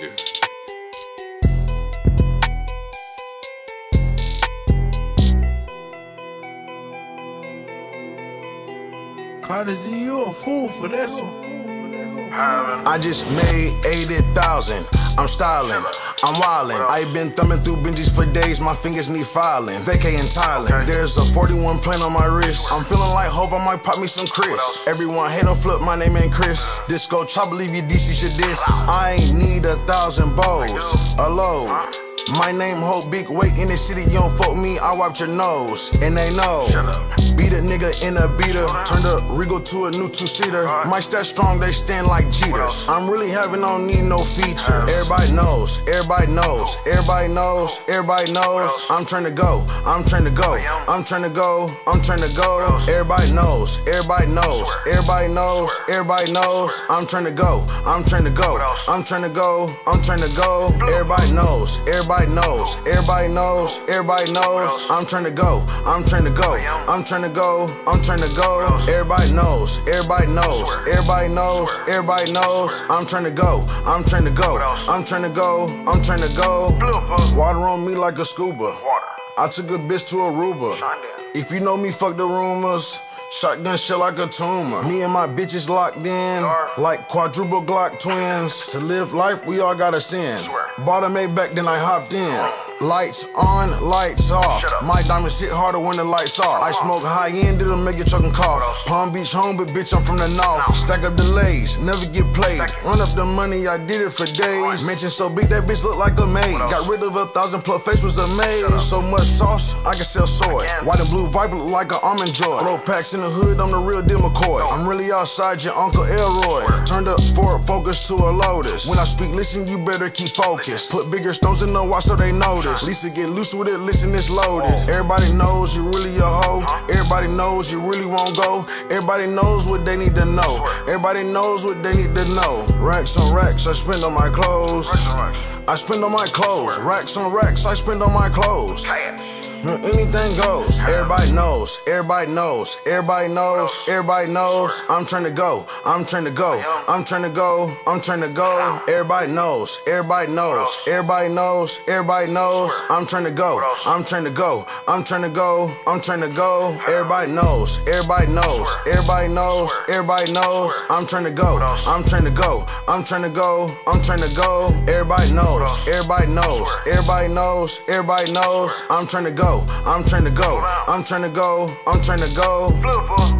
shit. Carter Z, you a fool for this one. I just made 80,000. I'm styling, I'm wildin'. I been thumbing through Benjis for days, my fingers need filing. Vacay in Thailand, there's a 41 plane on my wrist. I'm feeling like hope I might pop me some Chris. Everyone hate on flip, my name ain't Chris. Disco chop, believe you DC shit this. I ain't need a thousand bows, a load. My name Hope big weight in the city, you don't fuck me, I wipe your nose. And they know. Beat a nigga in a beater, turned a Regal to a new two-seater. My stats strong, they stand like Jeters. I'm really having, don't need no features. Everybody knows, everybody knows, everybody knows, everybody knows. I'm trying to go, I'm trying to go, I'm trying to go, I'm trying to go. Everybody knows, everybody knows, everybody knows, everybody knows. I'm trying to go, I'm trying to go, I'm trying to go, I'm trying to go. Everybody knows, everybody knows, everybody knows, everybody knows. I'm trying to go, I'm trying to go, I'm trying to go, I'm trying to go. Everybody knows, everybody knows, everybody knows, everybody knows. I'm trying to go, I'm trying to go, I'm trying to go, I'm trying to go. Water on me like a scuba. I took a bitch to Aruba. If you know me, fuck the rumors. Shotgun shit like a tumor. Me and my bitches locked in like quadruple Glock twins. To live life, we all gotta sin. Bought a Maybach, then I hopped in. Lights on, lights off. My diamonds hit harder when the lights off. I smoke high end, it'll make you choking cough. Palm Beach home, but bitch, I'm from the north. Stack up delays, never get played. Run up the money, I did it for days. Mansion so big, that bitch look like a maid. Got rid of a thousand plus face was a. So much sauce, I can sell soy. White and blue viper look like an almond joy. Throw packs in the hood, I'm the real McCoy. I'm really outside your Uncle Elroy. Turned up Ford Focus to a Lotus. When I speak, listen, you better keep focused. Put bigger stones in the watch so they notice. Lisa get loose with it, listen, it's loaded. Everybody knows you really a hoe. Everybody knows you really won't go. Everybody knows what they need to know. Everybody knows what they need to know. Racks on racks, I spend on my clothes. I spend on my clothes. Racks on racks, I spend on my clothes. Mm, Anything goes. Everybody knows. Everybody knows. Everybody knows. Everybody knows. I'm trying to go. I'm trying to go. I'm trying to go. I'm trying to go. Everybody knows. Everybody knows. Everybody knows. Everybody knows. I'm trying to go. I'm trying to go. I'm trying to go. I'm trying to go. Everybody knows. Everybody knows. Everybody knows. Everybody knows. I'm trying to go. I'm trying to go. I'm trying to go. I'm trying to go. Everybody knows. Everybody knows. Everybody knows. Everybody knows. I'm trying to I'm trying to go. I'm trying to go. I'm trying to go.